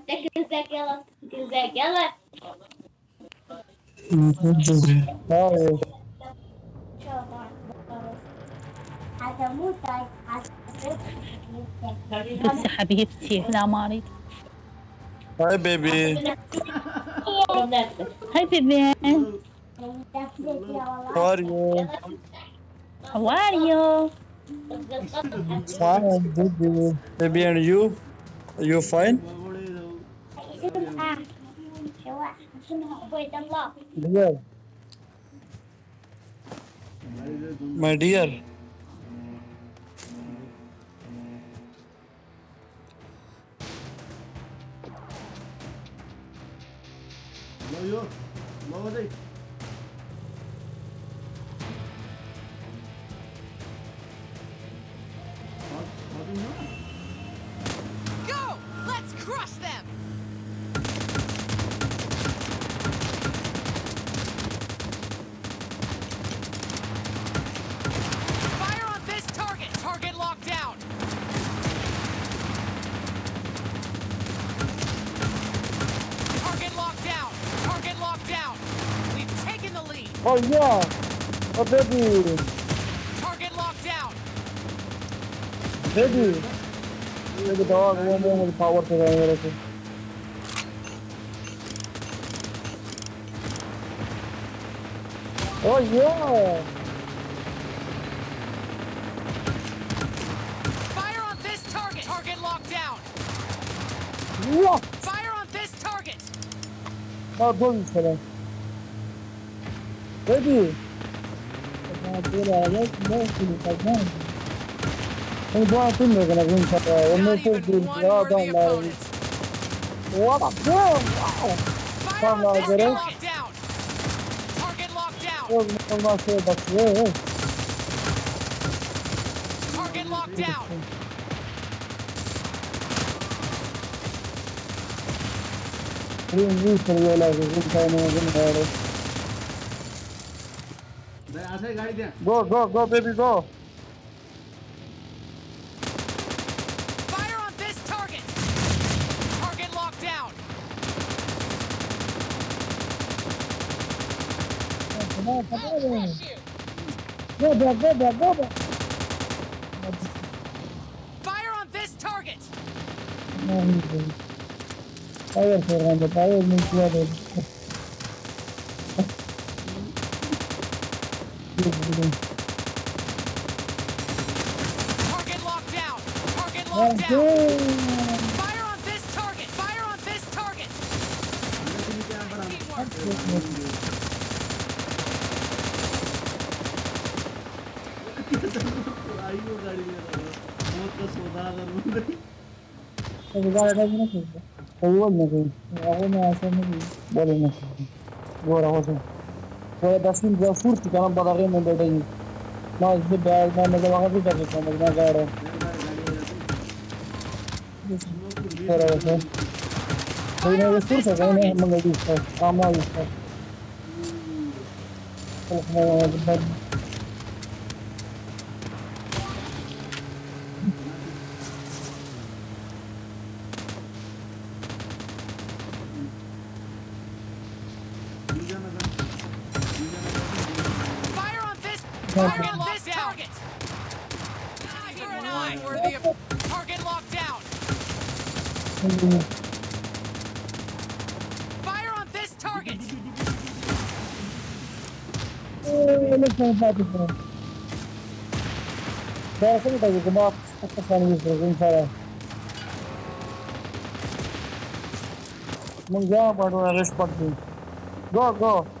Até que quiser que ela quiser que ela. Valeu. بس حبيبتي السلام عليكم Hi baby. هاي بيبي How are you? How are you? Fine, baby. Baby and you? Are you fine? Dear my dear Oh yeah. Oh baby. Target locked down! Baby. Baby dog, one more with power to the other. Oh yeah. Fire on this target! Target locked down! Yeah. Fire on this target! Oh, don't Baby. Hey, boy, I think they're gonna win for uh, one more Not two even games. one Oh, don't opponent! What a goal! Wow! Come on get it. Target locked down! I'm not sure, yeah, yeah. Target locked down! Green leaf for life. Good time, I'm gonna have it. दे, आशा गाड़ी दे. Go, go, go, baby, go. Fire on this target! Target locked down! Come on, come on. Go back, go back, go back. Fire on this target! No, he's good. Fire, Fernando, fire, Target locked down! Target locked down! Okay. Fire on this target! Fire on this target! Teamwork! आई वो गाड़ी में लगा. मौत का सौदा अगर मुझे. तो बिगाड़ रहा है ना फिर तो वो नहीं वो मैं ऐसा नहीं बोले नहीं वो रहा हो da sunt de furti, că n-am bada vreme de dai. Mai zi de aia, mai mă mai văd de cum mă gara. Fără să. Păi ne resurse, că ne mă gândesc. Am mai. Să mă gândesc. Target! This target! Ah, eye for an! Worthy of target locked down! Fire on this target! Saya sini tadi gemap, apa kan bisa saya. Mengjawab pada respon ini. Go, go. Fire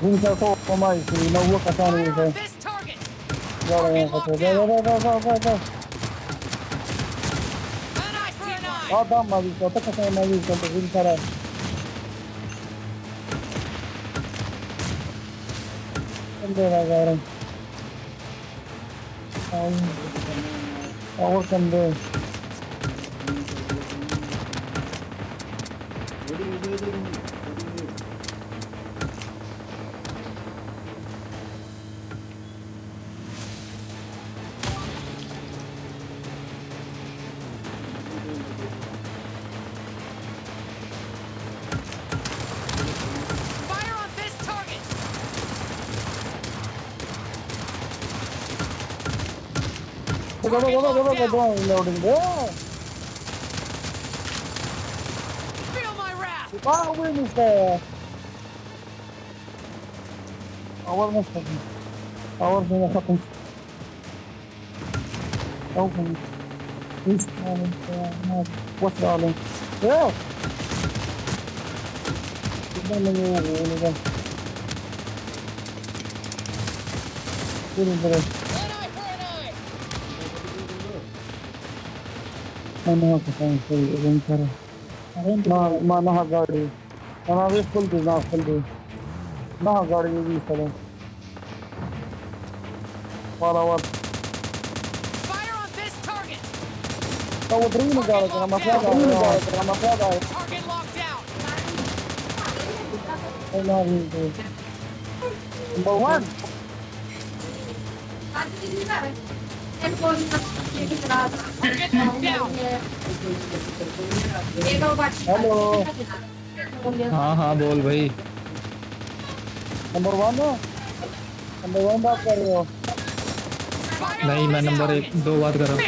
Bring her home for my so you know look at any of them. Go, go, go, go, go, go, go, go. Oh, damn, my vehicle. Take a time, my vehicle, to bring her up. अंदर आ जा रहा हूँ और कंधे Thank you. Go go go go go go go loading there. Feel my wrath. Wow, win is there. Our must Our thing happens. Open. East Island. What's island? Yeah. Tignan mo Mana Hakasan, sorry, Rankara. Mana Hagari. Mana we full do, not full do. Mana Hagari will be full. Follow up. Fire on this target! Oh, we're bringing the guy, I'm a flag guy, I'm a flag guy. Target locked down! I love you, dude. Number one! Hello हाँ हाँ बोल भाई। Number one number one बात कर रहे हो? नहीं मैं नंबर एक दो बात कर रहा हूँ।